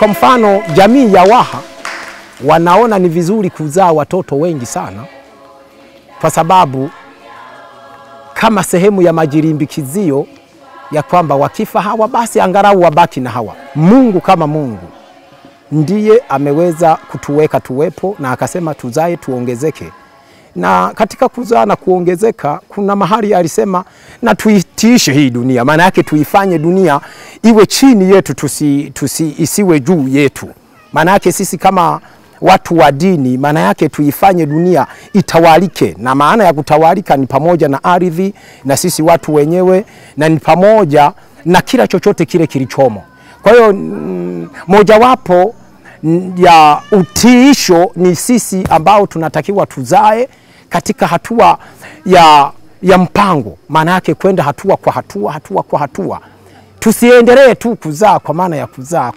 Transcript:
kwa mfano jamii ya Waha wanaona ni vizuri kuzaa watoto wengi sana, kwa sababu kama sehemu ya majirimbikizio ya kwamba wakifa hawa basi angalau wabaki na hawa. Mungu kama Mungu ndiye ameweza kutuweka tuwepo, na akasema tuzae tuongezeke. Na katika kuzaa na kuongezeka, kuna mahali alisema na tuitiishe hii dunia, maana yake tuifanye dunia iwe chini yetu, tusi, tusi, isiwe juu yetu. Maana yake sisi kama watu wa dini, maana yake tuifanye dunia itawalike, na maana ya kutawalika ni pamoja na ardhi na sisi watu wenyewe, na ni pamoja na kila chochote kile kilichomo. Kwa hiyo mm, mojawapo ya utiisho ni sisi ambao tunatakiwa tuzae katika hatua ya, ya mpango, maana yake kwenda hatua kwa hatua, hatua kwa hatua. Tusiendelee tu kuzaa kwa maana ya kuzaa